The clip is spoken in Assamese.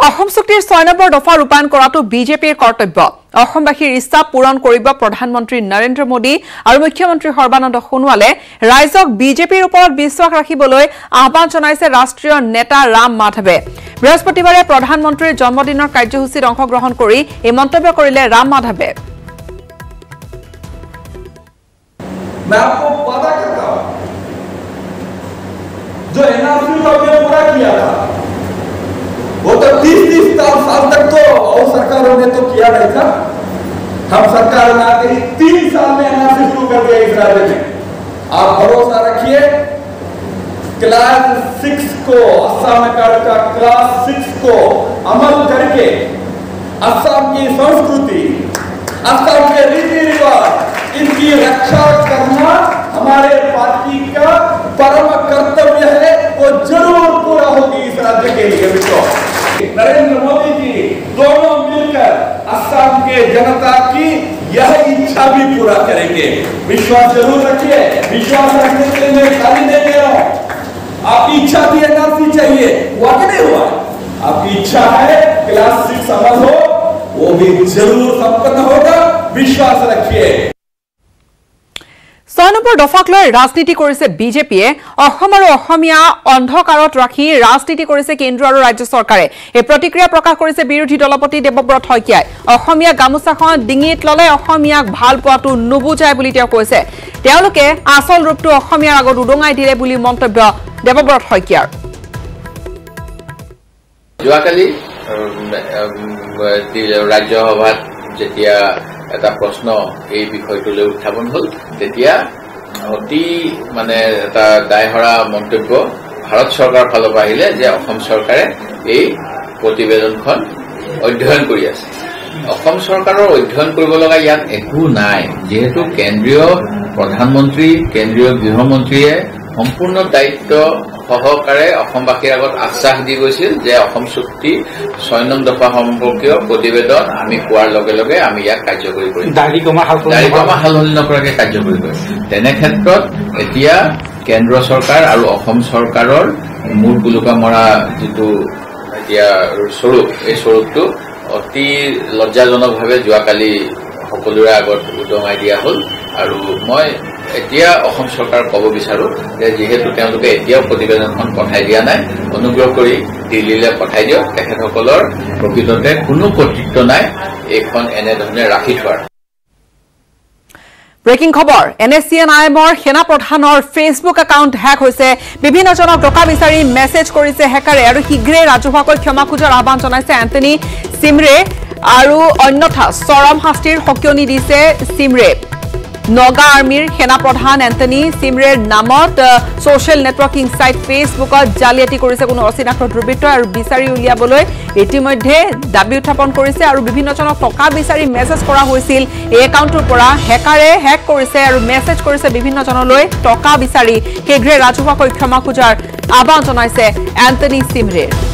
অসম চুক্তিৰ ছয় নম্বৰ দফা ৰূপায়ণ কৰাটো বিজেপিৰ কৰ্তব্য অসমবাসীৰ ইচ্ছা পূৰণ কৰিব প্ৰধানমন্ত্ৰী নৰেন্দ্ৰ মোদী আৰু মুখ্যমন্ত্ৰী সৰ্বানন্দ সোণোৱালে ৰাইজক বিজেপিৰ ওপৰত বিশ্বাস ৰাখিবলৈ আহ্বান জনাইছে ৰাষ্ট্ৰীয় নেতা ৰাম মাধৱে বৃহস্পতিবাৰে প্ৰধানমন্ত্ৰীৰ জন্মদিনৰ কাৰ্যসূচীত অংশগ্ৰহণ কৰি এই মন্তব্য কৰিলে ৰাম মাধৱে मैं आपको वादा करता हूं जो एनआरसी को हमने पूरा किया था वो तीस साल तक तो और सरकारों ने तो किया नहीं था हम सरकार में आते ही तीन साल में एनआरसी शुरू कर दिया इस राज्य में आप भरोसा रखिए क्लास सिक्स को असम का क्लास सिक्स को अमल करके असम की संस्कृति असम के रीति रिवाज इनकी रक्षा करना हमारे पार्टी का परम नरेंद्र मोदी जी, दोनों मिलकर असम के जनता की यह इच्छा भी पूरा करेंगे। विश्वास ज़रूर रखिए, विश्वास रखने के लिए खाली दे रहा हूँ। आपकी इच्छा थी एनआरसी चाहिए, हुआ कि नहीं हुआ? आपकी इच्छा है, क्लास सिक्स अमल हो वो भी ज़रूर संपन्न होगा, विश्वास रखिए। ছয় নম্বৰ দফাক লৈ ৰাজনীতি কৰিছে বিজেপিয়ে। অসম আৰু অসমীয়া অন্ধকাৰত ৰাখি ৰাজনীতি কৰিছে কেন্দ্ৰ আৰু ৰাজ্য চৰকাৰে। এই প্ৰতিক্ৰিয়া প্ৰকাশ কৰিছে বিৰোধী দলপতি দেৱব্ৰত শইকীয়াই। অসমীয়া গামোচাখন ডিঙিত ললে অসমীয়াক ভাল পোৱাটো নুবুজায় বুলি তেওঁ কৈছে। তেওঁলোকে আচল ৰূপটো অসমীয়াৰ আগত উদঙাই দিলে বুলি মন্তব্য দেৱব্ৰত শইকীয়াৰ। যোৱাকালি ৰাজ্যসভাত যেতিয়া এটা প্ৰশ্ন এই বিষয়টোলৈ উত্থাপন হ'ল। তেতিয়া অতি মানে এটা দায়হৰা মন্তব্য ভাৰত চৰকাৰৰ ফালৰ পৰা আহিলে যে অসম চৰকাৰে এই প্ৰতিবেদনখন অধ্যয়ন কৰি আছে। অসম চৰকাৰৰ অধ্যয়ন কৰিব লগা ইয়াত একো নাই। যিহেতু কেন্দ্ৰীয় প্ৰধানমন্ত্ৰী কেন্দ্ৰীয় গৃহমন্ত্ৰীয়ে সম্পূৰ্ণ দায়িত্ব সহকাৰে অসমবাসীৰ আগত আশ্বাস দি গৈছিল যে অসম চুক্তি ছয় নং দফা সম্পৰ্কীয় প্ৰতিবেদন আমি পোৱাৰ লগে লগে আমি ইয়াক কাৰ্যকৰী কৰিম দাড়ি কমা সাল সলনি। সালসলনি নকৰাকে কাৰ্যকৰী কৰে তেনে ক্ষেত্ৰত এতিয়া কেন্দ্ৰ চৰকাৰ আৰু অসম চৰকাৰৰ মূৰ কুলুকা মৰা যিটো এতিয়া স্বৰূপ এই স্বৰূপটো অতি লজ্জাজনকভাৱে যোৱাকালি সকলোৰে আগত উদঙাই দিয়া হ'ল আৰু মই এতিয়া অসম চৰকাৰক ক'ব বিচাৰো যে যিহেতু তেওঁলোকে এতিয়াও প্ৰতিবেদনখন পঠাই দিয়া নাই অনুগ্ৰহ কৰি দিল্লীলৈ পঠাই দিয়ক। তেখেতসকলৰ প্ৰকৃততে কোনো কৰ্তৃত্ব নাই এইখন এনেধৰণে ৰাখি থোৱাৰ। ব্ৰেকিং খবৰ N S C N I এমৰ সেনা প্ৰধানৰ ফেচবুক একাউণ্ট হেক হৈছে। বিভিন্নজনক টকা বিচাৰি মেছেজ কৰিছে হেকাৰে আৰু শীঘ্ৰেই ৰাজহুৱাকৈ ক্ষমা খোজাৰ আহ্বান জনাইছে এণ্টনি চিমৰে আৰু অন্যথা চৰম শাস্তিৰ সকিয়নি দিছে চিমৰে নগা আৰ্মীৰ সেনা প্ৰধান এণ্টনি চিমৰেৰ নামত ছচিয়েল নেটৱৰ্কিং ছাইট ফেচবুকত জালিয়াতি কৰিছে কোনো অচিনাক্ত দুৰ্বৃত্ত আৰু বিচাৰি উলিয়াবলৈ ইতিমধ্যে দাবী উত্থাপন কৰিছে আৰু বিভিন্নজনক টকা বিচাৰি মেছেজ কৰা হৈছিল। এই একাউণ্টটোৰ পৰা হেকাৰে হেক কৰিছে আৰু মেছেজ কৰিছে বিভিন্নজনলৈ টকা বিচাৰি। শীঘ্ৰে ৰাজহুৱাকৈ ক্ষমা খোজাৰ আহ্বান জনাইছে এণ্টনি চিমৰেৰ।